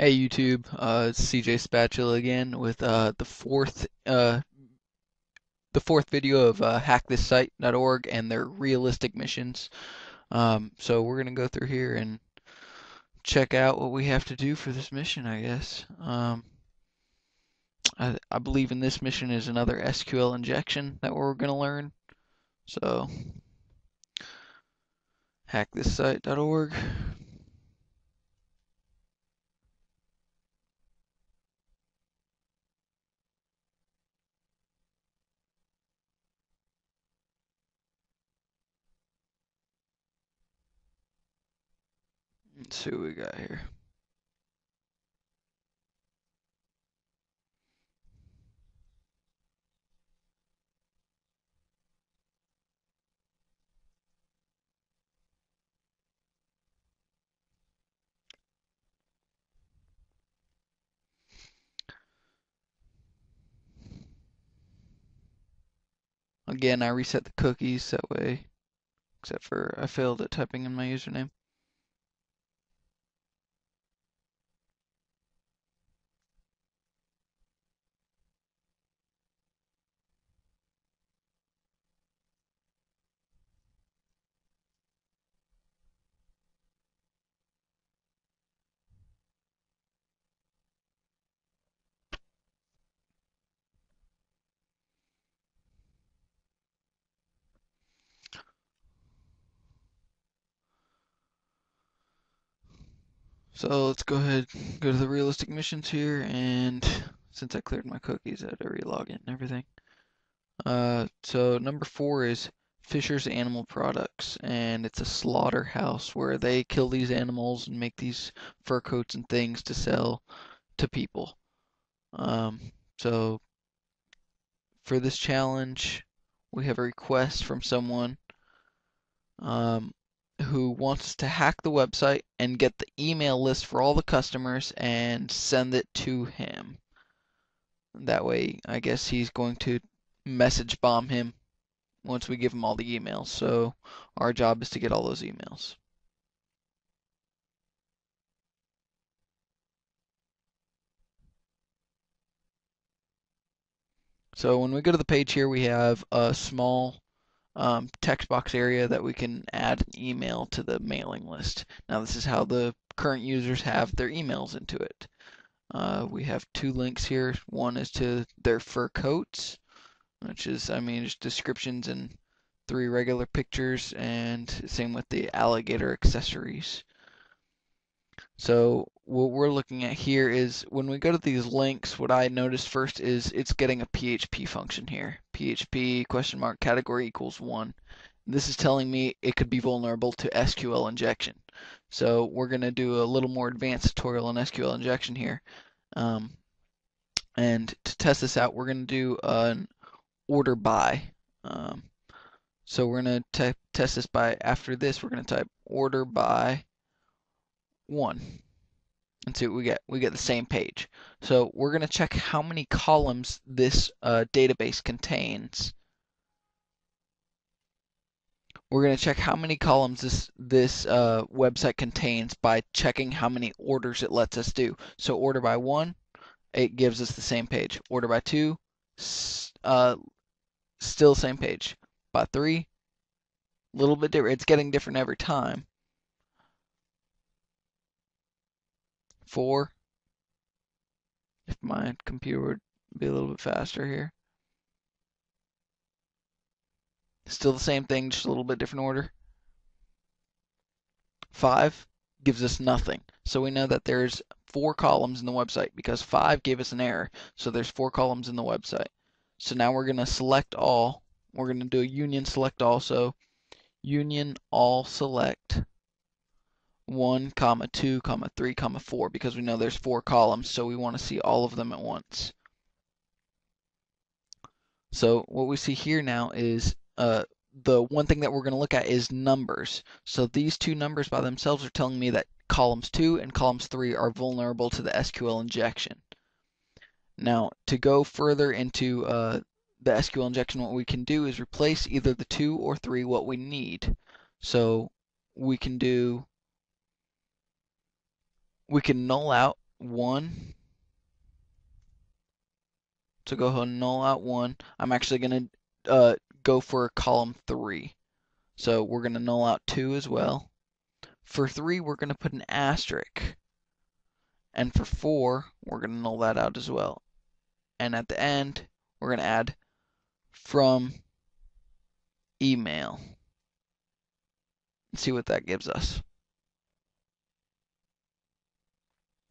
Hey YouTube, uh, CJ Spatula again with uh, the fourth uh, the fourth video of uh, and their realistic missions. Um, so we're gonna go through here and check out what we have to do for this mission, I guess. Um, I, I believe in this mission is another SQL injection that we're gonna learn. So hackthisSite.org. Let's see what we got here. Again, I reset the cookies that way, except for I failed at typing in my username. So let's go ahead, go to the realistic missions here, and since I cleared my cookies, I had to relog in and everything. Uh, so number four is Fisher's Animal Products, and it's a slaughterhouse where they kill these animals and make these fur coats and things to sell to people. Um, so for this challenge, we have a request from someone. Um, who wants to hack the website and get the email list for all the customers and send it to him. That way, I guess he's going to message bomb him once we give him all the emails. So our job is to get all those emails. So when we go to the page here, we have a small um, text box area that we can add an email to the mailing list. Now this is how the current users have their emails into it. Uh, we have two links here. One is to their fur coats, which is, I mean, just descriptions and three regular pictures, and same with the alligator accessories. So what we're looking at here is when we go to these links, what I noticed first is it's getting a PHP function here. PHP question mark category equals one. This is telling me it could be vulnerable to SQL injection. So we're going to do a little more advanced tutorial on SQL injection here. Um, and to test this out, we're going to do an order by. Um, so we're going to test this by, after this, we're going to type order by 1 and see what we get. We get the same page. So we're going to check how many columns this uh, database contains. We're going to check how many columns this this uh, website contains by checking how many orders it lets us do. So order by one, it gives us the same page. Order by two, uh, still same page. By three, a little bit different. It's getting different every time. Four. If my computer would be a little bit faster here. Still the same thing, just a little bit different order. Five gives us nothing. So we know that there's four columns in the website because five gave us an error. So there's four columns in the website. So now we're going to select all. We're going to do a union select all. So union all select 1 comma 2 comma 3 comma 4 because we know there's four columns so we want to see all of them at once. So what we see here now is uh, the one thing that we're going to look at is numbers. So these two numbers by themselves are telling me that columns 2 and columns 3 are vulnerable to the SQL injection. Now to go further into uh, the SQL injection what we can do is replace either the 2 or 3 what we need. So we can do we can null out 1. So go ahead and null out 1. I'm actually going to uh, go for column 3. So we're going to null out 2 as well. For 3, we're going to put an asterisk. And for 4, we're going to null that out as well. And at the end, we're going to add from email. See what that gives us.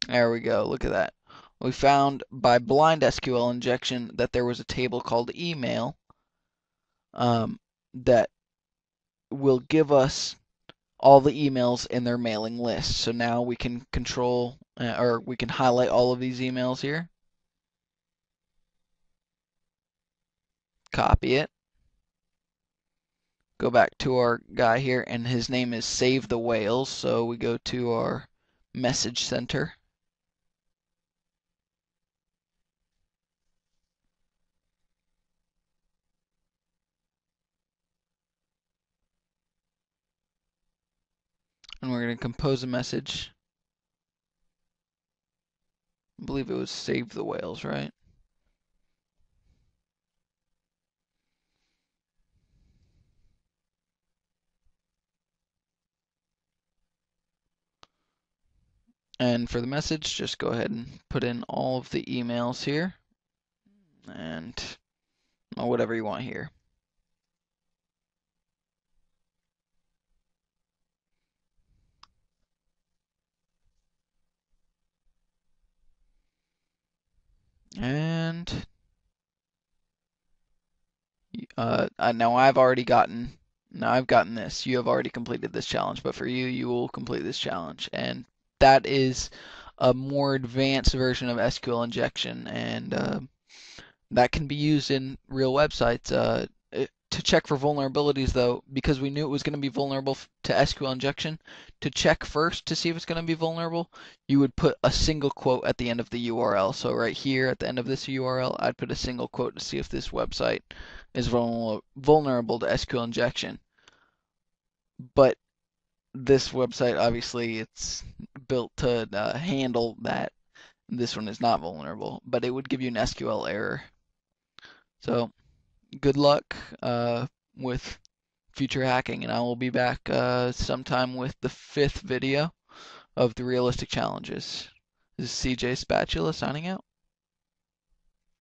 There we go. Look at that. We found by blind SQL injection that there was a table called email um, that will give us all the emails in their mailing list. So now we can control uh, or we can highlight all of these emails here. Copy it. Go back to our guy here and his name is Save the Whales. So we go to our message center. And we're going to compose a message. I believe it was save the whales, right? And for the message, just go ahead and put in all of the emails here and whatever you want here. And uh, now I've already gotten now I've gotten this. You have already completed this challenge, but for you, you will complete this challenge, and that is a more advanced version of SQL injection, and uh, that can be used in real websites. Uh, to check for vulnerabilities though, because we knew it was going to be vulnerable to SQL injection, to check first to see if it's going to be vulnerable, you would put a single quote at the end of the URL. So right here at the end of this URL, I'd put a single quote to see if this website is vulnerable to SQL injection. But this website, obviously, it's built to uh, handle that. This one is not vulnerable, but it would give you an SQL error. So good luck uh, with future hacking, and I will be back uh, sometime with the fifth video of the realistic challenges. This is CJ Spatula signing out.